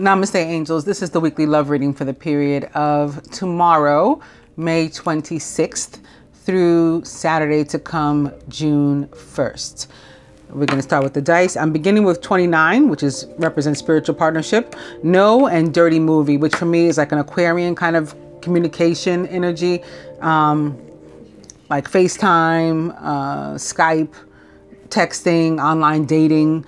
Namaste, angels. This is the weekly love reading for the period of tomorrow, May 26th, through Saturday to come, June 1st. We're going to start with the dice. I'm beginning with 29, which is represents spiritual partnership. No and dirty movie, which for me is like an Aquarian kind of communication energy, um, like FaceTime, uh, Skype texting, online dating,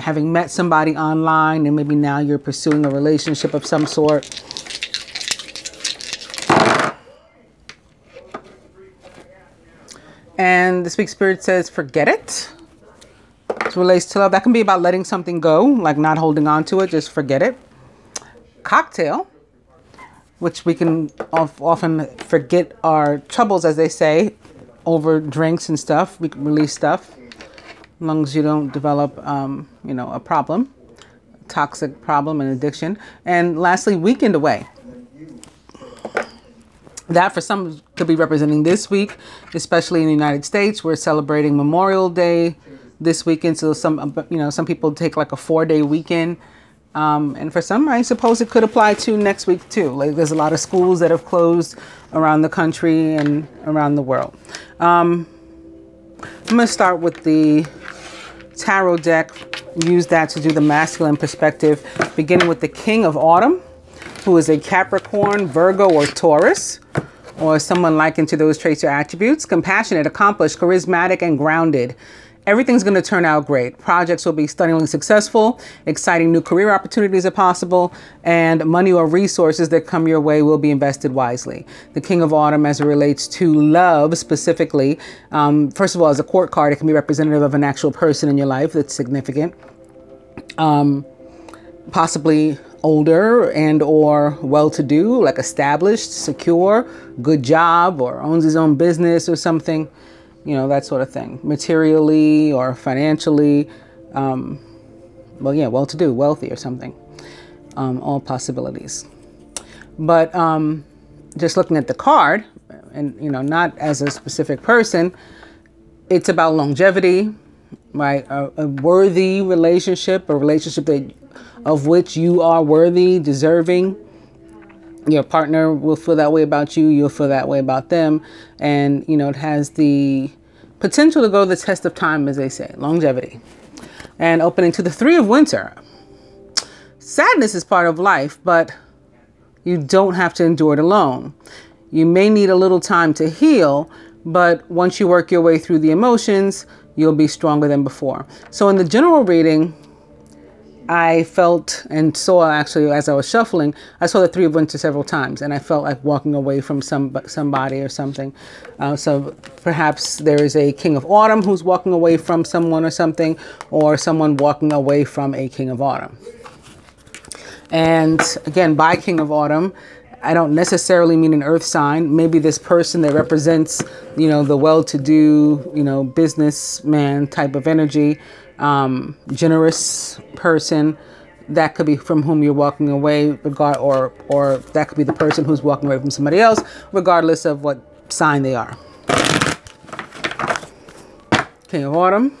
having met somebody online, and maybe now you're pursuing a relationship of some sort. And the Speak Spirit says, forget it. It relates to love. That can be about letting something go, like not holding on to it, just forget it. Cocktail, which we can often forget our troubles, as they say, over drinks and stuff. We can release stuff as long as you don't develop, um, you know, a problem, toxic problem and addiction. And lastly, weekend away. That for some could be representing this week, especially in the United States. We're celebrating Memorial Day this weekend, so some, you know, some people take like a four-day weekend. Um, and for some, I suppose it could apply to next week too. Like there's a lot of schools that have closed around the country and around the world. Um, I'm going to start with the tarot deck. Use that to do the masculine perspective, beginning with the King of Autumn, who is a Capricorn, Virgo, or Taurus, or someone likened to those traits or attributes. Compassionate, accomplished, charismatic, and grounded. Everything's going to turn out great. Projects will be stunningly successful. Exciting new career opportunities are possible, and money or resources that come your way will be invested wisely. The King of Autumn, as it relates to love specifically, um, first of all, as a court card, it can be representative of an actual person in your life that's significant. Um, possibly older and or well-to-do, like established, secure, good job, or owns his own business or something you know, that sort of thing, materially or financially. Um, well, yeah, well to do, wealthy or something. Um, all possibilities. But um, just looking at the card, and, you know, not as a specific person, it's about longevity, right? A, a worthy relationship, a relationship that of which you are worthy, deserving your partner will feel that way about you you'll feel that way about them. And you know it has the potential to go the test of time as they say longevity. And opening to the three of winter. Sadness is part of life but you don't have to endure it alone. You may need a little time to heal but once you work your way through the emotions you'll be stronger than before. So in the general reading I felt and saw actually as I was shuffling, I saw the Three of Winter several times, and I felt like walking away from some somebody or something. Uh, so perhaps there is a King of Autumn who's walking away from someone or something, or someone walking away from a King of Autumn. And again, by King of Autumn, I don't necessarily mean an earth sign. Maybe this person that represents, you know, the well-to-do, you know, businessman type of energy um, generous person. That could be from whom you're walking away, regard or or that could be the person who's walking away from somebody else, regardless of what sign they are. King of Autumn.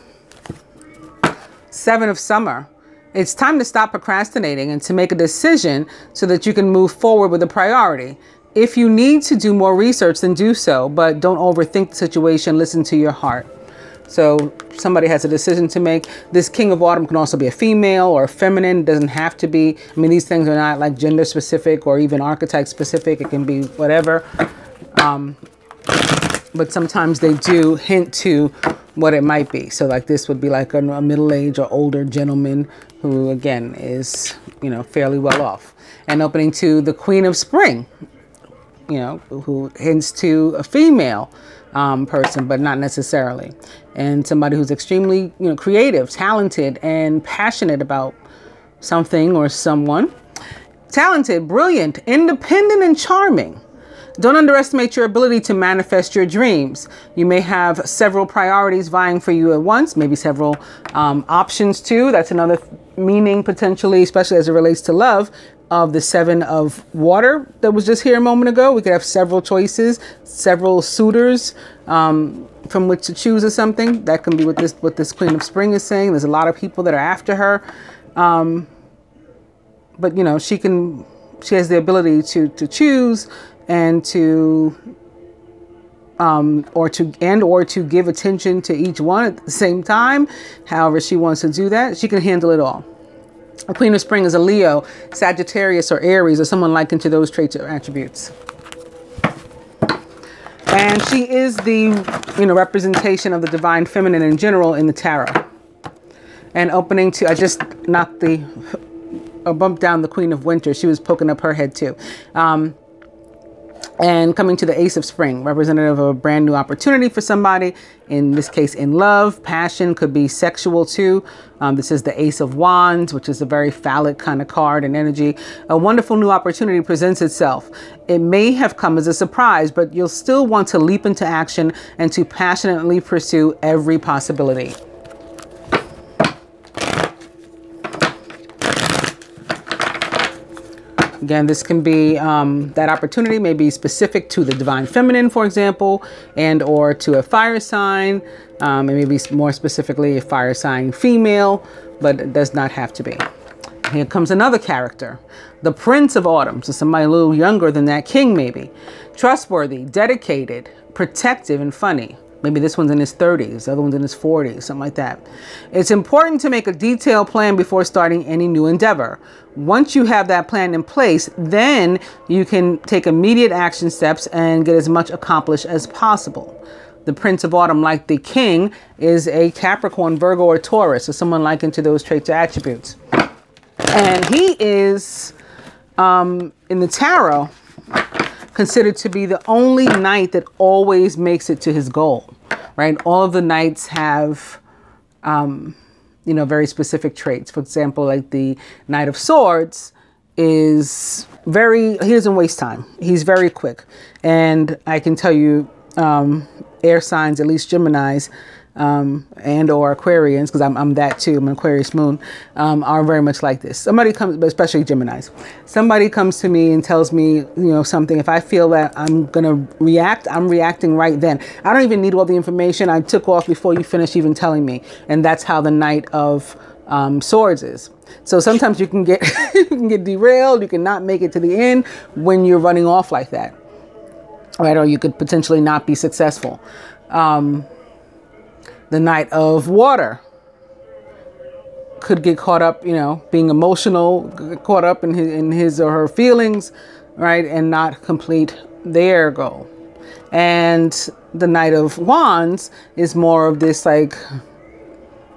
Seven of Summer. It's time to stop procrastinating and to make a decision so that you can move forward with a priority. If you need to do more research, then do so, but don't overthink the situation. Listen to your heart. So somebody has a decision to make. This King of Autumn can also be a female or a feminine. It doesn't have to be. I mean, these things are not like gender specific or even archetype specific. It can be whatever. Um, but sometimes they do hint to what it might be. So like this would be like a, a middle-aged or older gentleman who again is, you know, fairly well off. And opening to the Queen of Spring, you know, who hints to a female um, person, but not necessarily. And somebody who's extremely, you know, creative, talented, and passionate about something or someone. Talented, brilliant, independent, and charming. Don't underestimate your ability to manifest your dreams. You may have several priorities vying for you at once, maybe several um, options too. That's another meaning potentially, especially as it relates to love, of the seven of water that was just here a moment ago. We could have several choices, several suitors um, from which to choose or something. That can be what this what this Queen of Spring is saying. There's a lot of people that are after her. Um, but you know, she can, she has the ability to to choose and to um, or to and or to give attention to each one at the same time. However, she wants to do that, she can handle it all. A Queen of Spring is a Leo, Sagittarius, or Aries, or someone likened to those traits or attributes. And she is the you know representation of the divine feminine in general in the tarot. And opening to I just knocked the or bumped down the Queen of Winter. She was poking up her head too. Um, and coming to the ace of spring representative of a brand new opportunity for somebody in this case in love passion could be sexual too. Um, this is the ace of wands which is a very phallic kind of card and energy. A wonderful new opportunity presents itself. It may have come as a surprise but you'll still want to leap into action and to passionately pursue every possibility Again, this can be um, that opportunity may be specific to the divine feminine, for example, and or to a fire sign. Um, it may be more specifically a fire sign female, but it does not have to be. Here comes another character, the Prince of Autumn. So somebody a little younger than that king, maybe. Trustworthy, dedicated, protective, and funny. Maybe this one's in his 30s, the other one's in his 40s, something like that. It's important to make a detailed plan before starting any new endeavor. Once you have that plan in place, then you can take immediate action steps and get as much accomplished as possible. The Prince of Autumn, like the King, is a Capricorn, Virgo, or Taurus, so someone likened to those traits or attributes. And he is, um, in the tarot, considered to be the only knight that always makes it to his goal, right? All of the knights have, um, you know, very specific traits. For example, like the Knight of Swords is very, he doesn't waste time. He's very quick. And I can tell you, um, air signs, at least Geminis, um, and or Aquarians, because I'm, I'm that too, I'm an Aquarius moon, um, are very much like this. Somebody comes, especially Geminis, somebody comes to me and tells me, you know, something. If I feel that I'm going to react, I'm reacting right then. I don't even need all the information. I took off before you finish even telling me. And that's how the Knight of um, Swords is. So sometimes you can get you can get derailed. You cannot make it to the end when you're running off like that, right? Or you could potentially not be successful. Um, the Knight of Water could get caught up, you know, being emotional, caught up in his, in his or her feelings, right, and not complete their goal. And the Knight of Wands is more of this like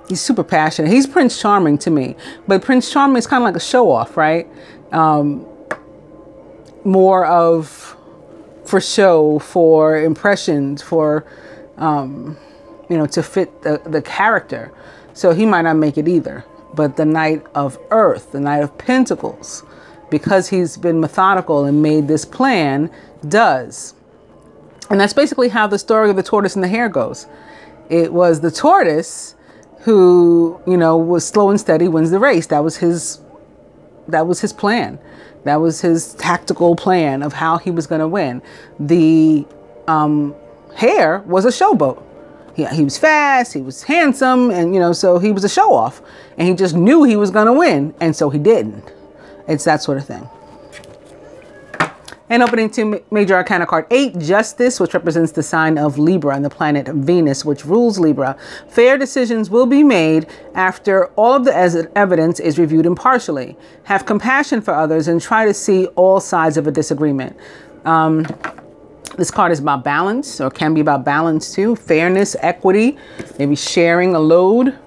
he's super passionate. He's Prince Charming to me, but Prince Charming is kind of like a show off, right? Um, more of for show, for impressions, for um, you know, to fit the, the character. So he might not make it either. But the Knight of Earth, the Knight of Pentacles, because he's been methodical and made this plan, does. And that's basically how the story of the tortoise and the hare goes. It was the tortoise who, you know, was slow and steady wins the race. That was his that was his plan. That was his tactical plan of how he was going to win. The um, hare was a showboat he, he was fast, he was handsome, and you know, so he was a show off. And he just knew he was going to win, and so he didn't. It's that sort of thing. And opening to Major Arcana card 8, Justice, which represents the sign of Libra and the planet Venus, which rules Libra. Fair decisions will be made after all of the evidence is reviewed impartially. Have compassion for others and try to see all sides of a disagreement. Um, this card is about balance or can be about balance too. Fairness, equity, maybe sharing a load.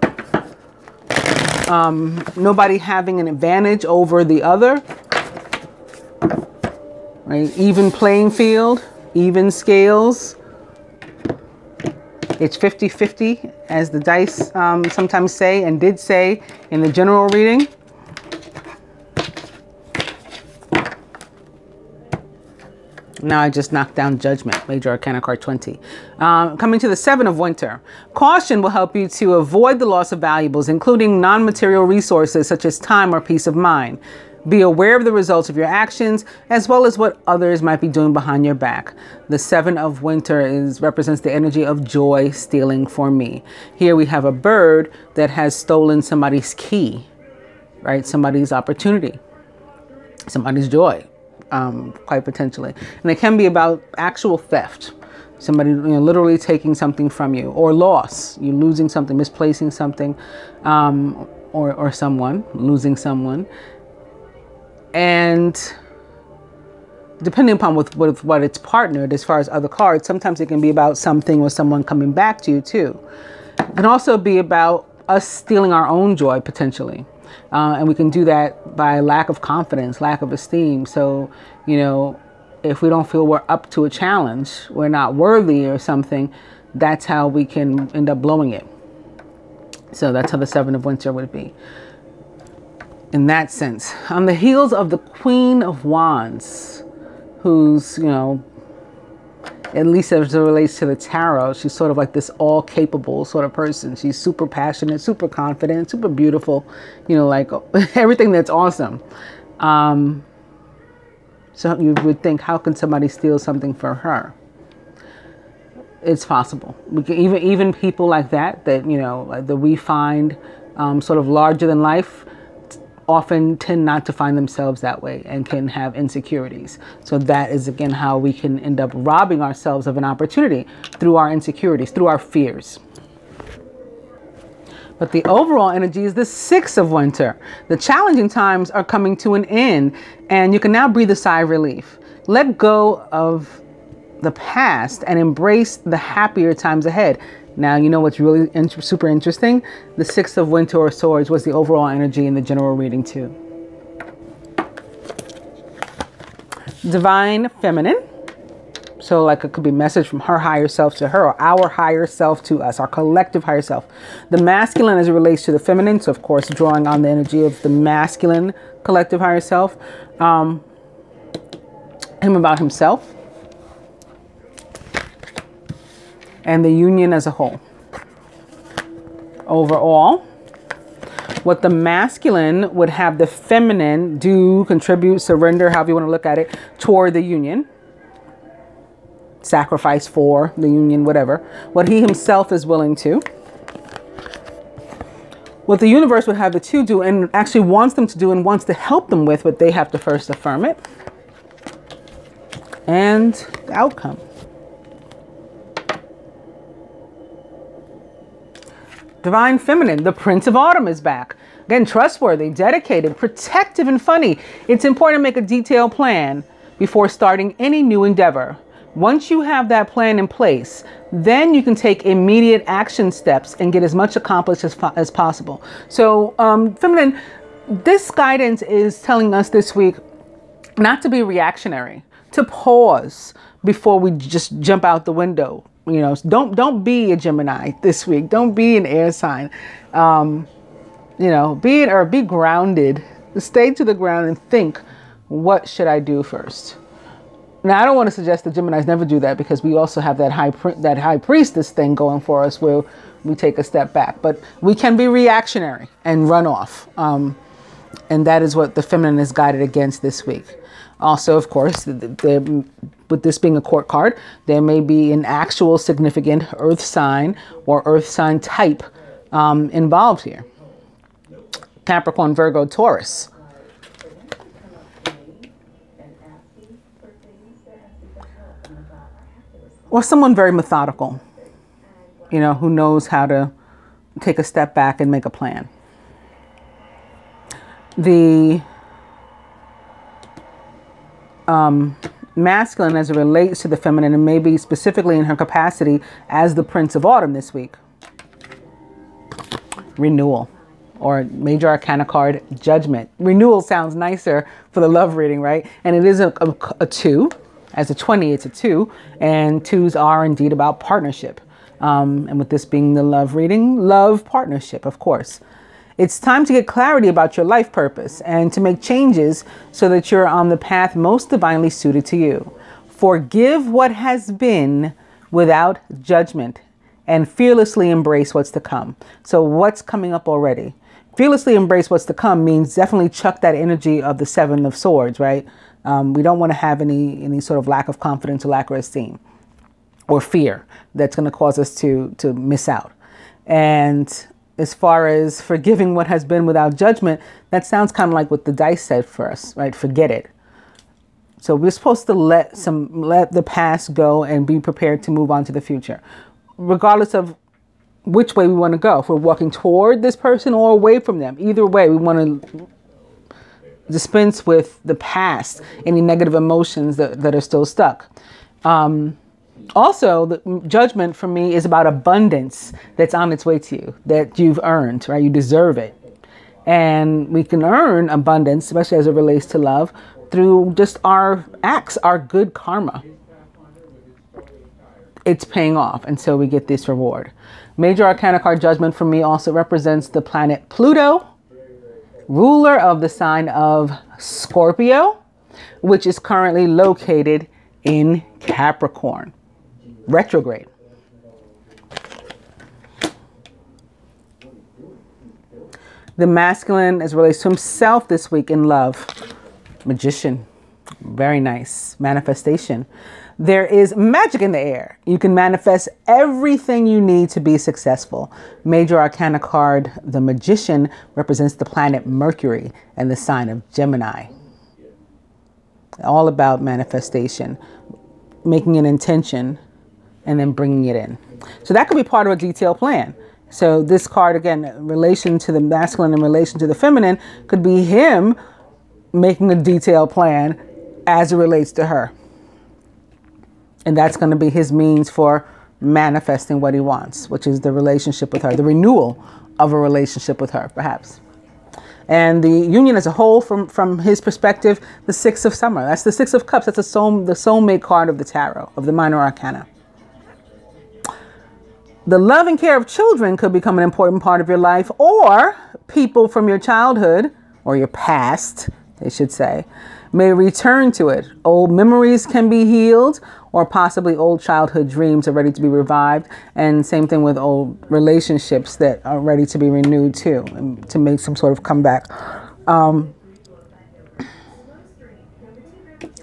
Um, nobody having an advantage over the other. Right? Even playing field, even scales. It's 50-50 as the dice um, sometimes say and did say in the general reading. Now I just knocked down Judgment, Major Arcana card 20. Um, coming to the Seven of Winter. Caution will help you to avoid the loss of valuables, including non-material resources such as time or peace of mind. Be aware of the results of your actions, as well as what others might be doing behind your back. The Seven of Winter is represents the energy of joy stealing for me. Here we have a bird that has stolen somebody's key, right? Somebody's opportunity. somebody's joy, um, quite potentially. And it can be about actual theft. Somebody you know, literally taking something from you, or loss, you losing something, misplacing something, um, or, or someone, losing someone. And depending upon with, with what it's partnered as far as other cards, sometimes it can be about something or someone coming back to you too. It can also be about us stealing our own joy potentially. Uh, and we can do that by lack of confidence, lack of esteem. So, you know, if we don't feel we're up to a challenge, we're not worthy or something, that's how we can end up blowing it. So that's how the Seven of Winter would be. In that sense, on the heels of the Queen of Wands, who's, you know, at least as it relates to the tarot, she's sort of like this all capable sort of person. She's super passionate, super confident, super beautiful, you know, like everything that's awesome. Um, so you would think, how can somebody steal something from her? It's possible. Even even people like that, that you know, that we find um, sort of larger than life, often tend not to find themselves that way and can have insecurities. So that is again how we can end up robbing ourselves of an opportunity through our insecurities, through our fears. But the overall energy is the six of winter. The challenging times are coming to an end, and you can now breathe a sigh of relief. Let go of the past and embrace the happier times ahead. Now, you know what's really super interesting? The Six of Winter or Swords was the overall energy in the general reading, too. Divine Feminine. So, like, it could be message from her higher self to her, or our higher self to us, our collective higher self. The masculine as it relates to the feminine. So, of course, drawing on the energy of the masculine collective higher self. Um, him about himself and the union as a whole. Overall, what the masculine would have the feminine do, contribute, surrender, however you want to look at it, toward the union. Sacrifice for the union, whatever. What he himself is willing to. What the universe would have the two do and actually wants them to do and wants to help them with, but they have to first affirm it. And the outcome. Divine Feminine, the Prince of Autumn is back. Again, trustworthy, dedicated, protective, and funny. It's important to make a detailed plan before starting any new endeavor. Once you have that plan in place, then you can take immediate action steps and get as much accomplished as, as possible. So, um, Feminine, this guidance is telling us this week not to be reactionary, to pause before we just jump out the window, you know, don't don't be a Gemini this week. Don't be an air sign. Um, you know, be or be grounded. Stay to the ground and think, what should I do first? Now, I don't want to suggest that Geminis never do that because we also have that high that high priestess thing going for us where we take a step back. But we can be reactionary and run off, um, and that is what the feminine is guided against this week. Also, of course, the, the, with this being a court card, there may be an actual significant earth sign or earth sign type um, involved here. Capricorn, Virgo, Taurus. Or someone very methodical, you know, who knows how to take a step back and make a plan. The um, masculine as it relates to the feminine and maybe specifically in her capacity as the Prince of Autumn this week. Renewal or major arcana card judgment. Renewal sounds nicer for the love reading, right? And it is a, a, a two. As a 20, it's a two. And twos are indeed about partnership. Um, and with this being the love reading, love partnership, of course. It's time to get clarity about your life purpose and to make changes so that you're on the path most divinely suited to you. Forgive what has been without judgment and fearlessly embrace what's to come. So, what's coming up already? Fearlessly embrace what's to come means definitely chuck that energy of the Seven of Swords, right? Um, we don't want to have any any sort of lack of confidence or lack of esteem or fear that's going to cause us to to miss out. And as far as forgiving what has been without judgment, that sounds kind of like what the dice said for us, right? Forget it. So we're supposed to let some let the past go and be prepared to move on to the future, regardless of which way we want to go. If we're walking toward this person or away from them, either way, we want to dispense with the past, any negative emotions that, that are still stuck. Um, also, the judgment for me is about abundance that's on its way to you, that you've earned, right? You deserve it. And we can earn abundance, especially as it relates to love, through just our acts, our good karma. It's paying off until we get this reward. Major Arcana card judgment for me also represents the planet Pluto, ruler of the sign of Scorpio, which is currently located in Capricorn, retrograde. The masculine as relates to himself this week in love magician. Very nice. Manifestation. There is magic in the air. You can manifest everything you need to be successful. Major Arcana card, the Magician, represents the planet Mercury and the sign of Gemini. All about manifestation, making an intention, and then bringing it in. So that could be part of a detailed plan. So this card, again, relation to the masculine and relation to the feminine, could be him making a detailed plan as it relates to her. And that's going to be his means for manifesting what he wants, which is the relationship with her, the renewal of a relationship with her, perhaps. And the union as a whole, from, from his perspective, the Six of Summer. That's the Six of Cups. That's the, soul, the soulmate card of the tarot, of the minor arcana. The love and care of children could become an important part of your life, or people from your childhood or your past they should say, may return to it. Old memories can be healed, or possibly old childhood dreams are ready to be revived. And same thing with old relationships that are ready to be renewed too, to make some sort of comeback. Um,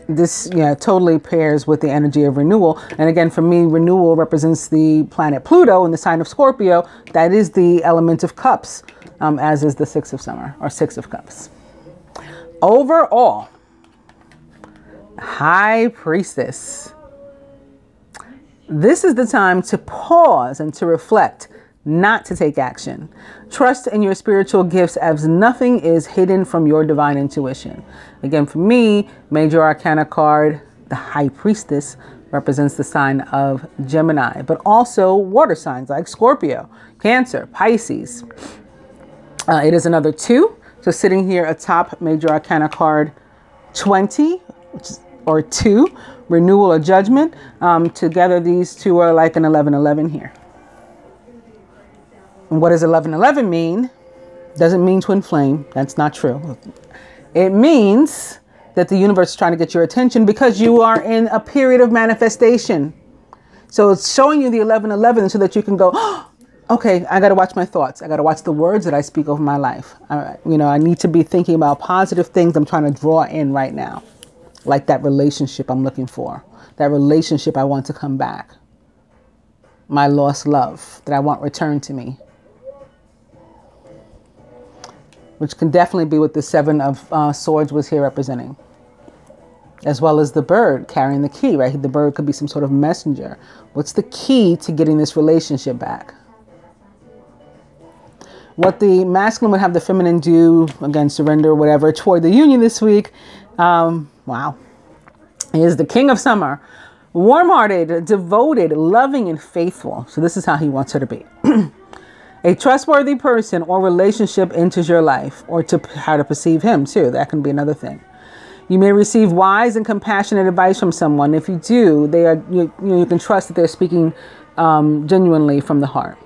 this yeah totally pairs with the energy of renewal and again for me renewal represents the planet pluto in the sign of scorpio that is the element of cups um, as is the six of summer or six of cups Overall, High Priestess. This is the time to pause and to reflect, not to take action. Trust in your spiritual gifts as nothing is hidden from your divine intuition. Again, for me, Major Arcana card, the High Priestess, represents the sign of Gemini, but also water signs like Scorpio, Cancer, Pisces. Uh, it is another two so sitting here atop Major Arcana card 20, or 2, Renewal or Judgment. Um, together, these two are like an 1111 here. And what does 1111 mean? Doesn't mean twin flame. That's not true. It means that the universe is trying to get your attention because you are in a period of manifestation. So it's showing you the 1111 so that you can go, oh, okay, I got to watch my thoughts. I got to watch the words that I speak over my life. I, you know, I need to be thinking about positive things I'm trying to draw in right now, like that relationship I'm looking for, that relationship I want to come back, my lost love that I want returned to me, which can definitely be what the Seven of uh, Swords was here representing. As well as the bird carrying the key, right? The bird could be some sort of messenger. What's the key to getting this relationship back? what the masculine would have the feminine do, again, surrender, whatever, toward the union this week. Um, wow. Is the king of summer, warm hearted, devoted, loving, and faithful. So, this is how he wants her to be. a trustworthy person or relationship enters your life, or to how to perceive him, too. That can be another thing. You may receive wise and compassionate advice from someone. If you do, they are you, you, know, you can trust that they're speaking um, genuinely from the heart.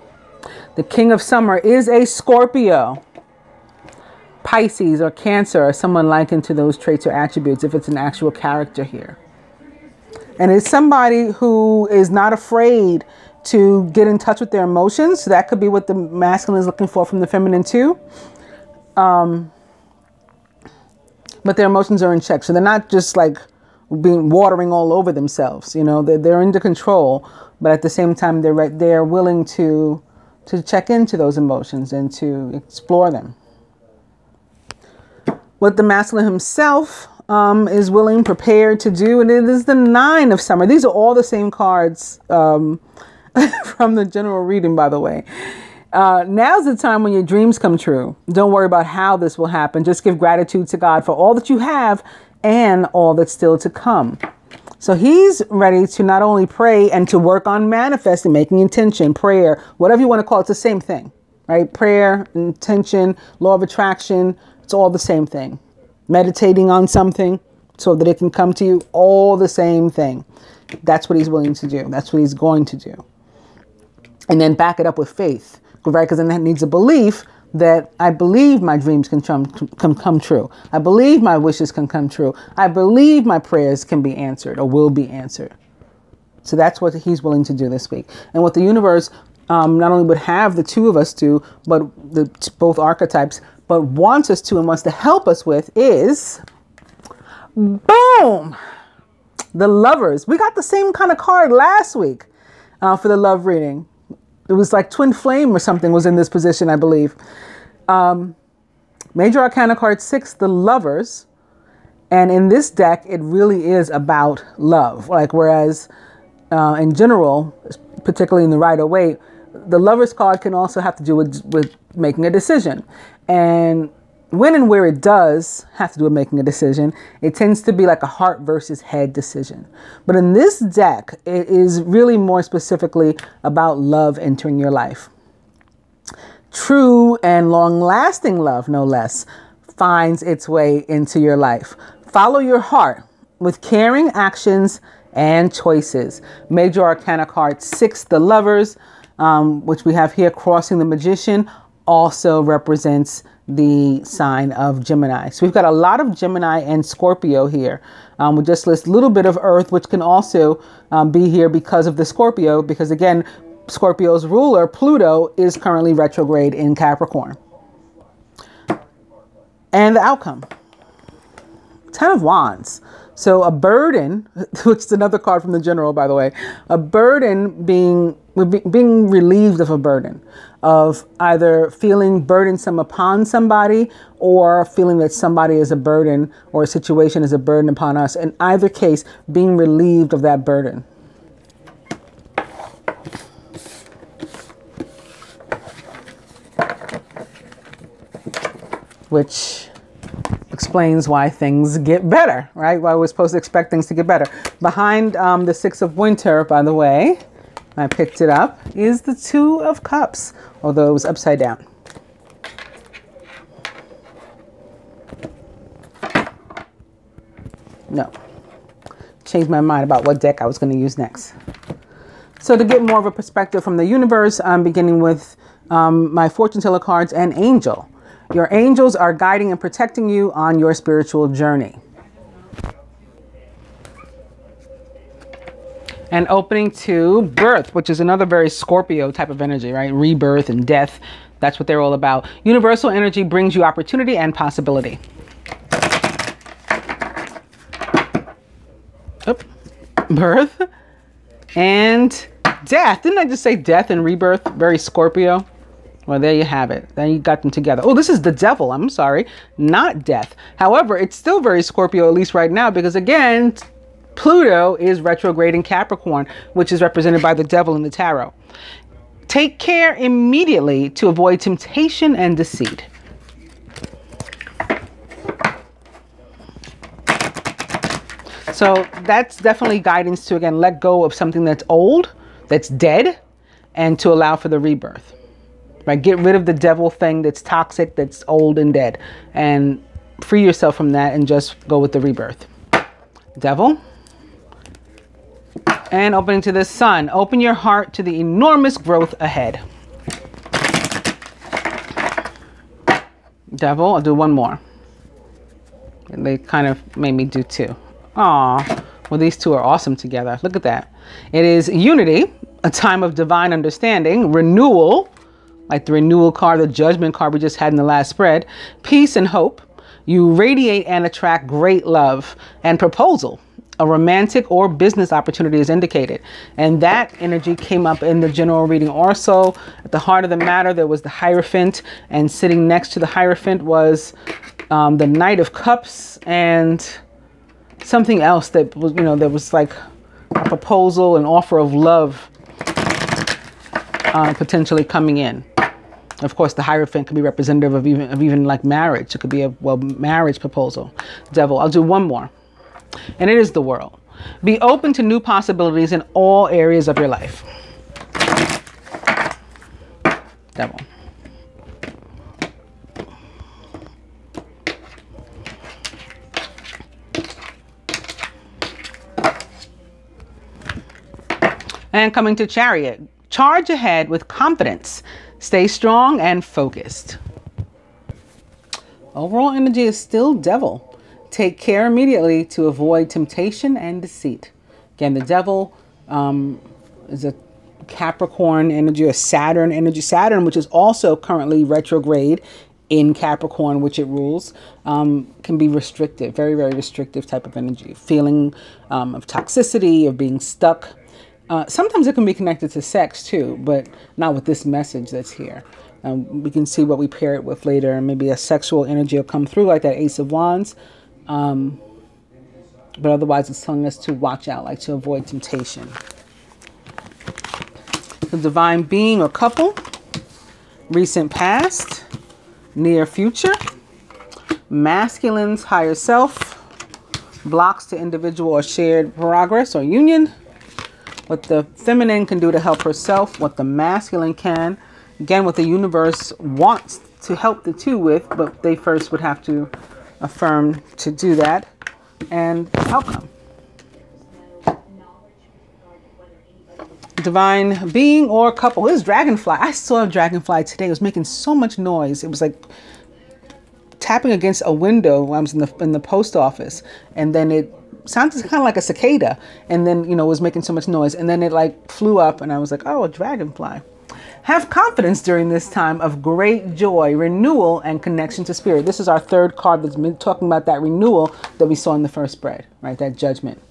The king of summer is a Scorpio. Pisces or Cancer or someone likened to those traits or attributes if it's an actual character here. And it's somebody who is not afraid to get in touch with their emotions. So that could be what the masculine is looking for from the feminine too. Um, but their emotions are in check. So they're not just like being watering all over themselves. You know, they're, they're under control, but at the same time, they're right, they're willing to to check into those emotions and to explore them. What the masculine himself um, is willing, prepared to do, and it is the nine of summer. These are all the same cards um, from the general reading, by the way. Uh, now's the time when your dreams come true. Don't worry about how this will happen. Just give gratitude to God for all that you have and all that's still to come. So he's ready to not only pray and to work on manifesting, making intention, prayer, whatever you want to call it, it's the same thing, right? Prayer, intention, law of attraction, it's all the same thing. Meditating on something so that it can come to you, all the same thing. That's what he's willing to do. That's what he's going to do. And then back it up with faith right? Because then that needs a belief that I believe my dreams can come, can come true. I believe my wishes can come true. I believe my prayers can be answered or will be answered. So that's what he's willing to do this week. And what the universe um, not only would have the two of us do, but the both archetypes, but wants us to and wants to help us with is boom, the lovers. We got the same kind of card last week uh, for the love reading. It was like Twin Flame or something was in this position, I believe. Um, Major Arcana card six, the lovers. And in this deck, it really is about love. Like, whereas uh, in general, particularly in the Rider Waite, the lovers card can also have to do with, with making a decision. And when and where it does have to do with making a decision, it tends to be like a heart versus head decision. But in this deck, it is really more specifically about love entering your life. True and long lasting love, no less, finds its way into your life. Follow your heart with caring actions and choices. Major Arcana card six, the lovers, um, which we have here crossing the magician, also represents the sign of Gemini. So we've got a lot of Gemini and Scorpio here. Um, we just list a little bit of Earth, which can also um, be here because of the Scorpio, because again, Scorpio's ruler, Pluto, is currently retrograde in Capricorn. And the outcome. Ten of Wands. So a burden, which is another card from the general, by the way, a burden being being relieved of a burden, of either feeling burdensome upon somebody or feeling that somebody is a burden or a situation is a burden upon us. In either case, being relieved of that burden. Which explains why things get better, right? Why we're supposed to expect things to get better. Behind um, the Six of Winter, by the way, I picked it up, is the Two of Cups, although it was upside down. No. Changed my mind about what deck I was going to use next. So to get more of a perspective from the universe, I'm beginning with um, my fortune teller cards and angel. Your angels are guiding and protecting you on your spiritual journey. And opening to birth, which is another very Scorpio type of energy, right? Rebirth and death. That's what they're all about. Universal energy brings you opportunity and possibility. Oop. Birth and death. Didn't I just say death and rebirth? Very Scorpio. Well, there you have it. Then you got them together. Oh, this is the devil. I'm sorry, not death. However, it's still very Scorpio, at least right now, because again, Pluto is retrograde in Capricorn, which is represented by the devil in the tarot. Take care immediately to avoid temptation and deceit. So that's definitely guidance to, again, let go of something that's old, that's dead, and to allow for the rebirth. Right? Get rid of the devil thing that's toxic, that's old and dead, and free yourself from that and just go with the rebirth. Devil. And opening to the sun. Open your heart to the enormous growth ahead. Devil, I'll do one more. And they kind of made me do two. Aw, well, these two are awesome together. Look at that. It is unity, a time of divine understanding, renewal, like the renewal card, the judgment card we just had in the last spread, peace and hope. You radiate and attract great love and proposal, a romantic or business opportunity is indicated. And that energy came up in the general reading also. At the heart of the matter, there was the Hierophant, and sitting next to the Hierophant was um, the Knight of Cups and something else that was, you know, there was like a proposal, an offer of love uh, potentially coming in. Of course, the Hierophant could be representative of even, of even like marriage. It could be a well marriage proposal. Devil. I'll do one more. And it is the world. Be open to new possibilities in all areas of your life. Devil. And coming to Chariot, charge ahead with confidence. Stay strong and focused. Overall energy is still devil. Take care immediately to avoid temptation and deceit. Again, the devil um, is a Capricorn energy, a Saturn energy. Saturn, which is also currently retrograde in Capricorn, which it rules, um, can be restrictive, very, very restrictive type of energy. Feeling um, of toxicity, of being stuck uh, sometimes it can be connected to sex too, but not with this message that's here. Um, we can see what we pair it with later, maybe a sexual energy will come through, like that Ace of Wands. Um, but otherwise, it's telling us to watch out, like to avoid temptation. The divine being or couple, recent past, near future, masculine's higher self, blocks to individual or shared progress or union what the feminine can do to help herself, what the masculine can. Again, what the universe wants to help the two with, but they first would have to affirm to do that. And outcome. Divine being or couple. This dragonfly. I saw a dragonfly today. It was making so much noise. It was like tapping against a window when I was in the in the post office, and then it sounded kind of like a cicada and then you know was making so much noise and then it like flew up and i was like oh a dragonfly. Have confidence during this time of great joy renewal and connection to spirit. This is our third card that's been talking about that renewal that we saw in the first spread right? That judgment.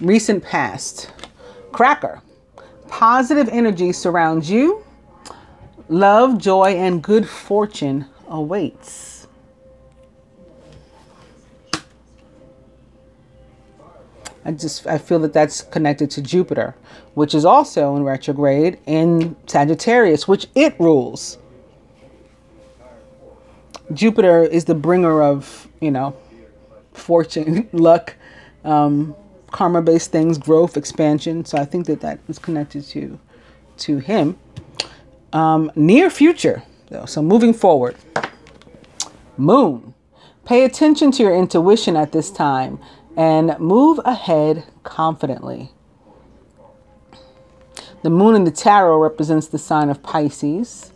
Recent past. Cracker. Positive energy surrounds you. Love joy and good fortune awaits I just I feel that that's connected to Jupiter, which is also in retrograde in Sagittarius, which it rules. Jupiter is the bringer of, you know, fortune, luck, um, karma-based things, growth, expansion. So I think that that is connected to to him. Um, near future, though. So moving forward. Moon. Pay attention to your intuition at this time and move ahead confidently. The moon in the tarot represents the sign of Pisces.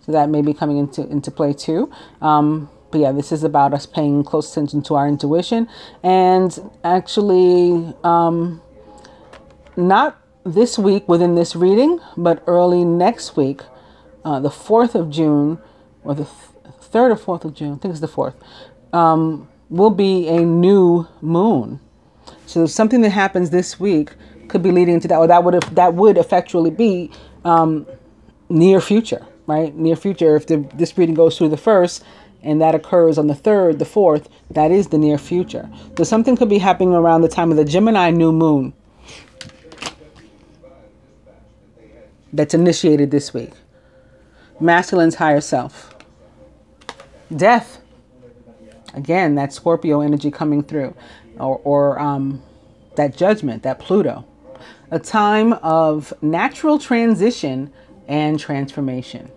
So that may be coming into, into play too. Um, but yeah, this is about us paying close attention to our intuition and actually um, not this week within this reading, but early next week, uh, the 4th of June, or the th 3rd or 4th of June, I think it's the 4th. Um, will be a new moon. So something that happens this week could be leading to that, or that would that would effectually be um, near future, right? Near future. If the, this reading goes through the first, and that occurs on the third, the fourth, that is the near future. So something could be happening around the time of the Gemini new moon. That's initiated this week. Masculine's higher self. Death Again, that Scorpio energy coming through, or, or um, that judgment, that Pluto. A time of natural transition and transformation.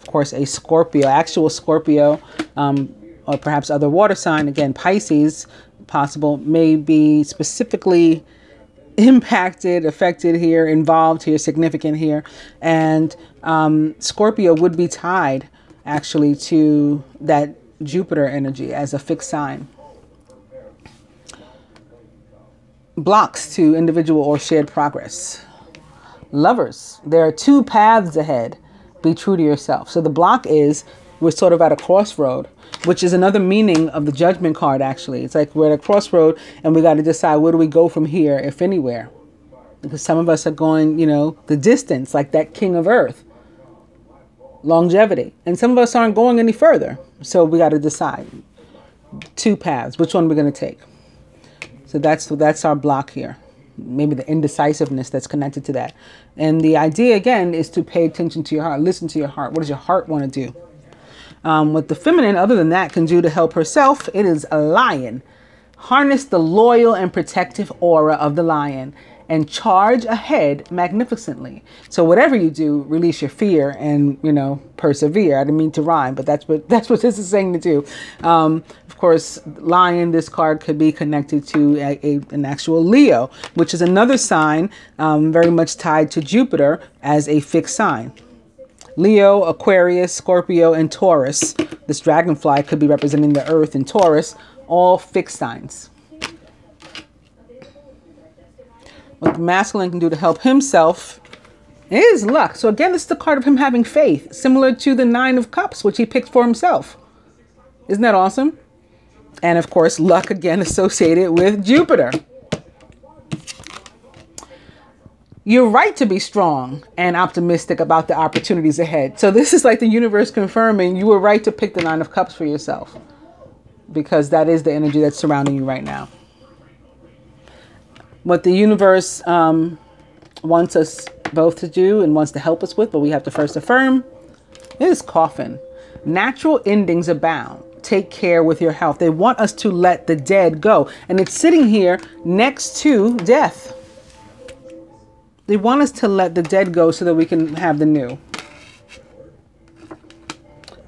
Of course, a Scorpio, actual Scorpio, um, or perhaps other water sign, again, Pisces, possible, may be specifically impacted, affected here, involved here, significant here. And um, Scorpio would be tied actually to that Jupiter energy as a fixed sign. Blocks to individual or shared progress. Lovers, there are two paths ahead. Be true to yourself. So the block is we're sort of at a crossroad, which is another meaning of the judgment card, actually. It's like we're at a crossroad and we got to decide where do we go from here, if anywhere. Because some of us are going, you know, the distance, like that king of earth, longevity. And some of us aren't going any further. So we got to decide two paths, which one we're going to take. So that's that's our block here. Maybe the indecisiveness that's connected to that. And the idea again is to pay attention to your heart, listen to your heart. What does your heart want to do? Um, what the feminine, other than that, can do to help herself, it is a lion. Harness the loyal and protective aura of the lion and charge ahead magnificently. So whatever you do, release your fear and you know persevere. I didn't mean to rhyme, but that's what that's what this is saying to do. Um, of course, lion. This card could be connected to a, a, an actual Leo, which is another sign um, very much tied to Jupiter as a fixed sign. Leo, Aquarius, Scorpio, and Taurus. This dragonfly could be representing the Earth and Taurus, all fixed signs. What the masculine can do to help himself is luck. So again, this is the card of him having faith, similar to the Nine of Cups, which he picked for himself. Isn't that awesome? And of course, luck again associated with Jupiter. You're right to be strong and optimistic about the opportunities ahead. So this is like the universe confirming you were right to pick the Nine of Cups for yourself because that is the energy that's surrounding you right now what the universe um, wants us both to do and wants to help us with, but we have to first affirm, is coffin. Natural endings abound. Take care with your health. They want us to let the dead go. And it's sitting here next to death. They want us to let the dead go so that we can have the new.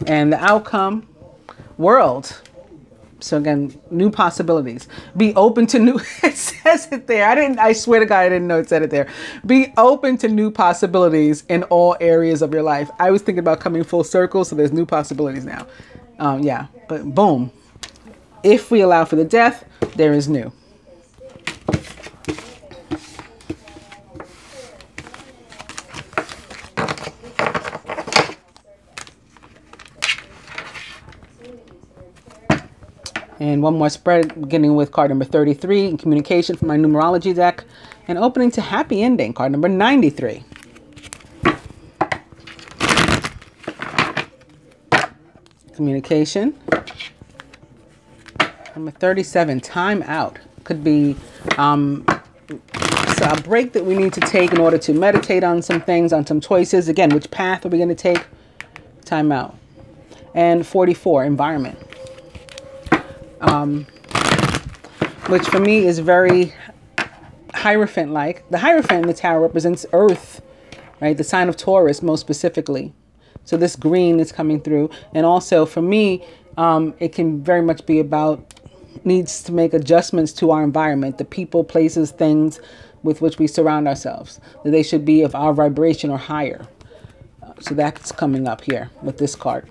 And the outcome, world. So again, new possibilities. Be open to new. It says it there. I didn't. I swear to God, I didn't know it said it there. Be open to new possibilities in all areas of your life. I was thinking about coming full circle, so there's new possibilities now. Um, yeah, but boom. If we allow for the death, there is new. And one more spread, beginning with card number 33 in communication from my numerology deck. And opening to happy ending, card number 93. Communication. Number 37, time out. Could be um, a break that we need to take in order to meditate on some things, on some choices. Again, which path are we going to take? Time out. And 44, environment um, which for me is very Hierophant like. The Hierophant in the tower represents earth, right? The sign of Taurus, most specifically. So this green is coming through. And also for me, um, it can very much be about needs to make adjustments to our environment, the people, places, things with which we surround ourselves. That they should be of our vibration or higher. So that's coming up here with this card.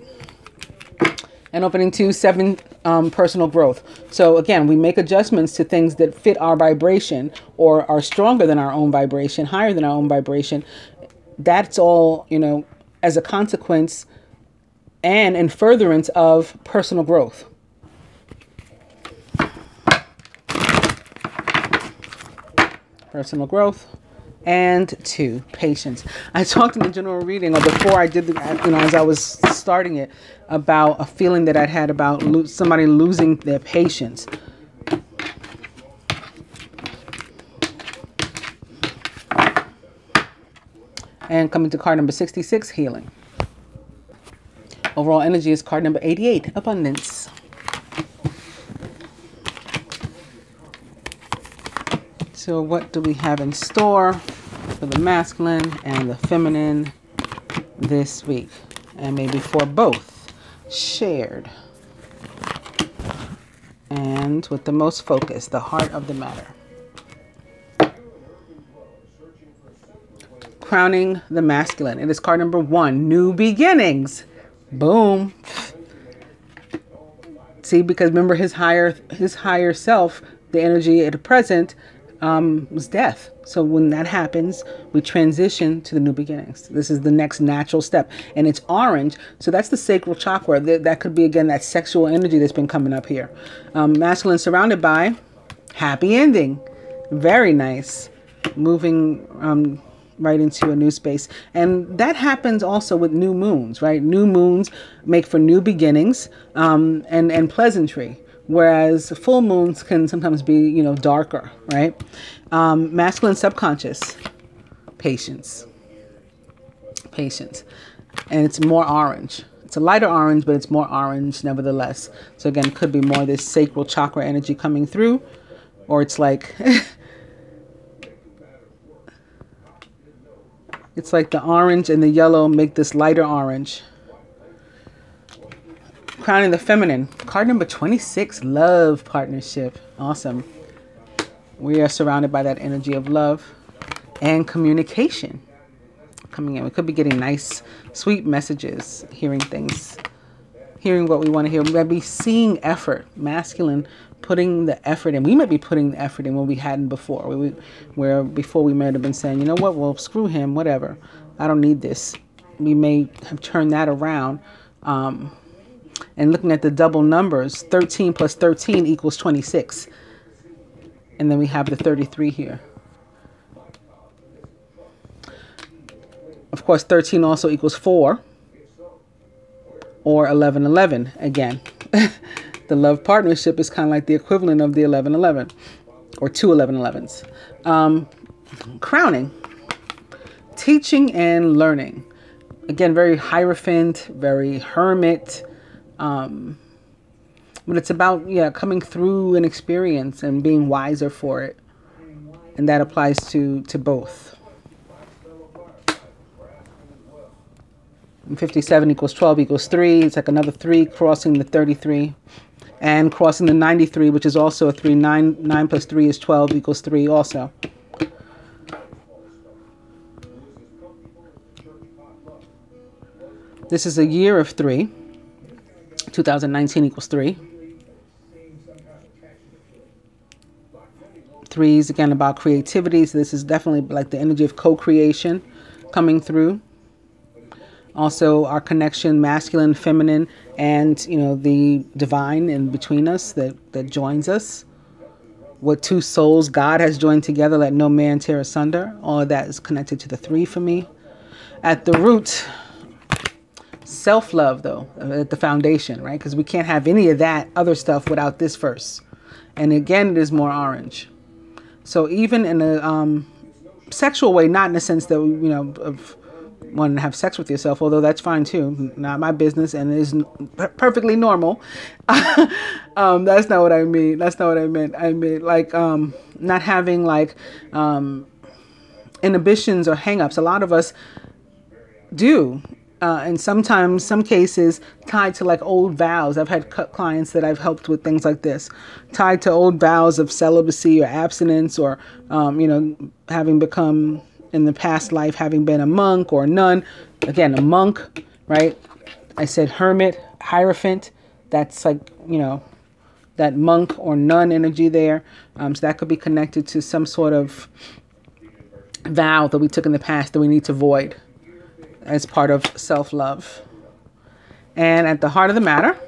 And opening two, seven, um, personal growth. So again, we make adjustments to things that fit our vibration or are stronger than our own vibration, higher than our own vibration. That's all, you know, as a consequence and in furtherance of personal growth. Personal growth and two, patience. I talked in the general reading, or before I did, the, you know, as I was starting it, about a feeling that I'd had about lo somebody losing their patience. And coming to card number 66, healing. Overall energy is card number 88, abundance. So what do we have in store for the masculine and the feminine this week? And maybe for both shared. And with the most focus, the heart of the matter. Crowning the masculine. It is card number one, new beginnings. Boom. See, because remember his higher his higher self, the energy at present um, was death. So when that happens, we transition to the new beginnings. This is the next natural step, and it's orange. So that's the sacral chakra. That, that could be again that sexual energy that's been coming up here. Um, masculine surrounded by happy ending, very nice. Moving um, right into a new space, and that happens also with new moons. Right, new moons make for new beginnings um, and and pleasantry whereas full moons can sometimes be, you know, darker, right? Um, masculine subconscious, patience, patience, and it's more orange. It's a lighter orange, but it's more orange nevertheless. So again, it could be more this sacral chakra energy coming through, or it's like it's like the orange and the yellow make this lighter orange Crowning the Feminine. Card number 26, Love Partnership. Awesome. We are surrounded by that energy of love and communication coming in. We could be getting nice, sweet messages, hearing things, hearing what we want to hear. We might be seeing effort, masculine, putting the effort in. We might be putting the effort in when we hadn't before. We, where before we might have been saying, you know what, well, screw him, whatever. I don't need this. We may have turned that around. Um, and looking at the double numbers, 13 plus 13 equals 26. And then we have the 33 here. Of course, 13 also equals 4 or 11, 11 again. the love partnership is kind of like the equivalent of the 11, 11 or two 11, 11s. Um, crowning, teaching and learning. Again, very hierophant, very hermit, um, but it's about yeah coming through an experience and being wiser for it, and that applies to to both. And 57 equals 12 equals 3. It's like another 3 crossing the 33 and crossing the 93, which is also a 3. 9, 9 plus 3 is 12 equals 3 also. This is a year of 3. 2019 equals 3. Three is again about creativity. So this is definitely like the energy of co-creation coming through. Also our connection, masculine, feminine, and you know, the divine in between us that, that joins us. What two souls God has joined together, let no man tear asunder. All of that is connected to the three for me. At the root, self love, though, at the foundation, right? Because we can't have any of that other stuff without this first. And again, it is more orange. So even in a um, sexual way, not in the sense that, you know, of wanting to have sex with yourself, although that's fine too. Not my business and is perfectly normal. um, that's not what I mean. That's not what I meant. I mean, like, um, not having like um, inhibitions or hangups. A lot of us do uh, and sometimes some cases tied to like old vows. I've had clients that i've helped with things like this. Tied to old vows of celibacy or abstinence or um, you know having become in the past life having been a monk or a nun. Again a monk right? I said hermit hierophant. That's like you know that monk or nun energy there. Um, so that could be connected to some sort of vow that we took in the past that we need to void as part of self love. And at the heart of the matter,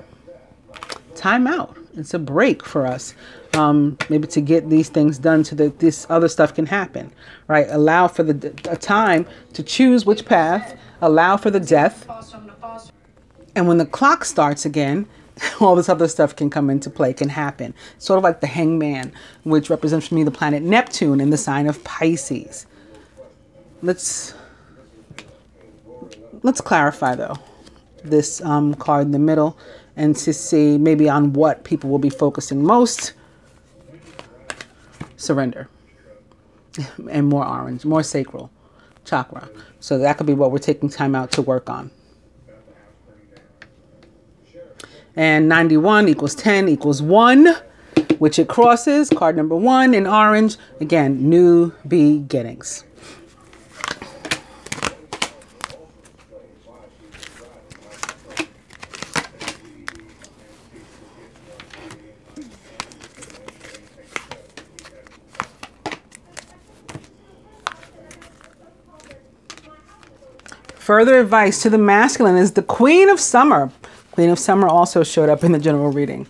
time out. It's a break for us. Um, maybe to get these things done so that this other stuff can happen, right? Allow for the a time to choose which path, allow for the death. And when the clock starts again, all this other stuff can come into play, can happen. Sort of like the hangman, which represents for me the planet Neptune in the sign of Pisces. Let's let's clarify though this um, card in the middle and to see maybe on what people will be focusing most. Surrender and more orange, more sacral chakra. So that could be what we're taking time out to work on. And 91 equals 10 equals 1, which it crosses. Card number 1 in orange. Again, new beginnings. Further advice to the masculine is the Queen of Summer. Queen of Summer also showed up in the general reading,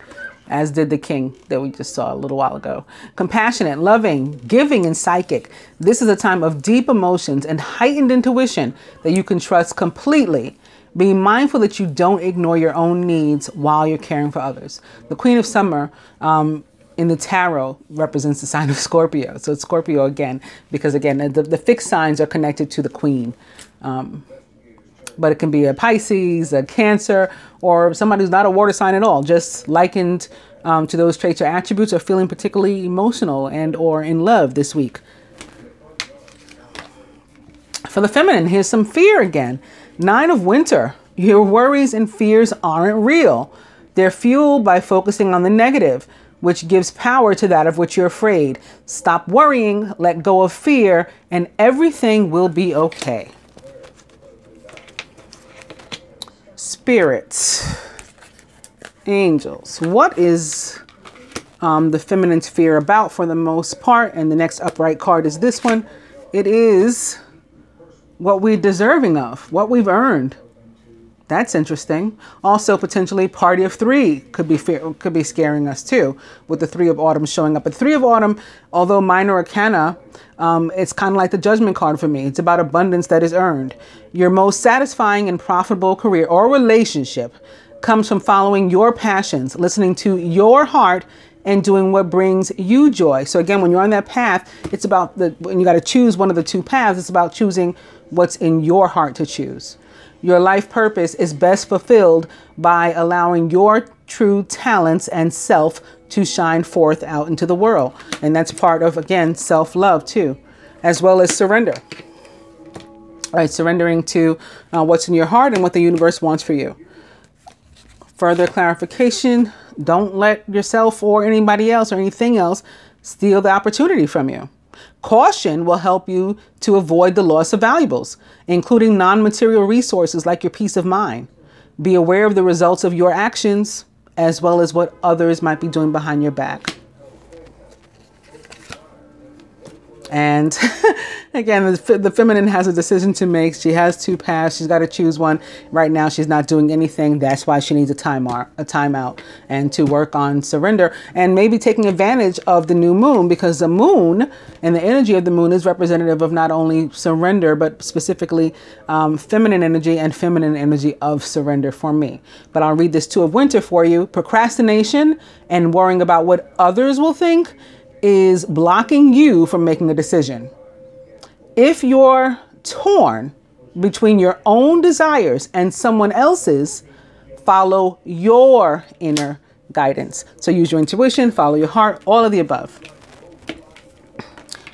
as did the King that we just saw a little while ago. Compassionate, loving, giving, and psychic. This is a time of deep emotions and heightened intuition that you can trust completely. Be mindful that you don't ignore your own needs while you're caring for others. The Queen of Summer um, in the tarot represents the sign of Scorpio. So it's Scorpio again, because again, the, the fixed signs are connected to the Queen. Um, but it can be a Pisces, a Cancer, or somebody who's not a water sign at all, just likened um, to those traits or attributes or feeling particularly emotional and or in love this week. For the feminine, here's some fear again. Nine of winter. Your worries and fears aren't real. They're fueled by focusing on the negative, which gives power to that of which you're afraid. Stop worrying, let go of fear, and everything will be okay. Spirits, angels. What is um, the feminine sphere about for the most part? And the next upright card is this one. It is what we're deserving of, what we've earned. That's interesting. Also, potentially, party of three could be could be scaring us too, with the three of autumn showing up. But three of autumn, although minor arcana, um, it's kind of like the judgment card for me. It's about abundance that is earned. Your most satisfying and profitable career or relationship comes from following your passions, listening to your heart, and doing what brings you joy. So again, when you're on that path, it's about the when you got to choose one of the two paths. It's about choosing what's in your heart to choose. Your life purpose is best fulfilled by allowing your true talents and self to shine forth out into the world. And that's part of, again, self love too, as well as surrender. All right, surrendering to uh, what's in your heart and what the universe wants for you. Further clarification don't let yourself or anybody else or anything else steal the opportunity from you. Caution will help you to avoid the loss of valuables, including non material resources like your peace of mind. Be aware of the results of your actions as well as what others might be doing behind your back. And again, the, the, feminine has a decision to make. She has two paths. She's got to choose one. Right now, she's not doing anything. That's why she needs a time out, a timeout and to work on surrender and maybe taking advantage of the new moon because the moon and the energy of the moon is representative of not only surrender, but specifically um, feminine energy and feminine energy of surrender for me. But I'll read this two of winter for you. Procrastination and worrying about what others will think is blocking you from making a decision. If you're torn between your own desires and someone else's, follow your inner guidance. So use your intuition, follow your heart, all of the above.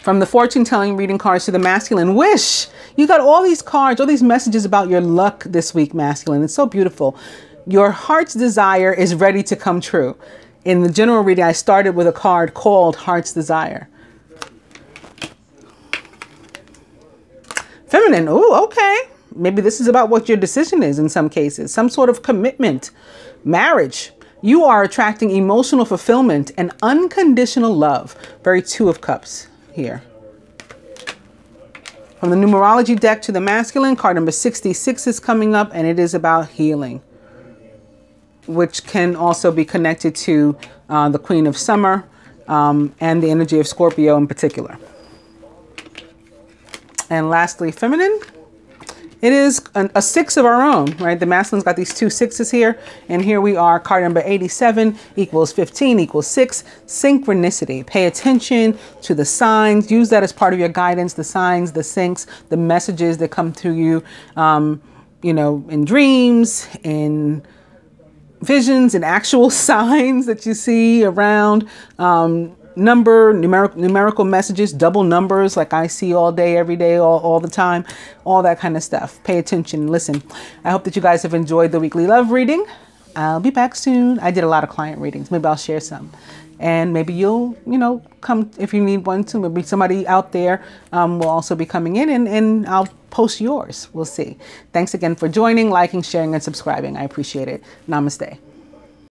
From the fortune telling reading cards to the masculine wish. You got all these cards, all these messages about your luck this week, masculine. It's so beautiful. Your heart's desire is ready to come true. In the general reading, I started with a card called Heart's Desire. Feminine, oh, okay. Maybe this is about what your decision is in some cases, some sort of commitment, marriage. You are attracting emotional fulfillment and unconditional love. Very Two of Cups here. From the numerology deck to the masculine, card number 66 is coming up, and it is about healing which can also be connected to uh, the Queen of Summer um, and the energy of Scorpio in particular. And lastly, feminine. It is an, a six of our own, right? The masculine's got these two sixes here. And here we are, card number 87 equals 15 equals six. Synchronicity. Pay attention to the signs. Use that as part of your guidance. The signs, the syncs, the messages that come to you, um, you know, in dreams, in visions and actual signs that you see around um, number numerical numerical messages double numbers like i see all day every day all, all the time all that kind of stuff. Pay attention. Listen i hope that you guys have enjoyed the weekly love reading. I'll be back soon. I did a lot of client readings. Maybe i'll share some. And maybe you'll you know come if you need one too maybe somebody out there um, will also be coming in and, and i'll post yours. We'll see. Thanks again for joining liking sharing and subscribing. I appreciate it. Namaste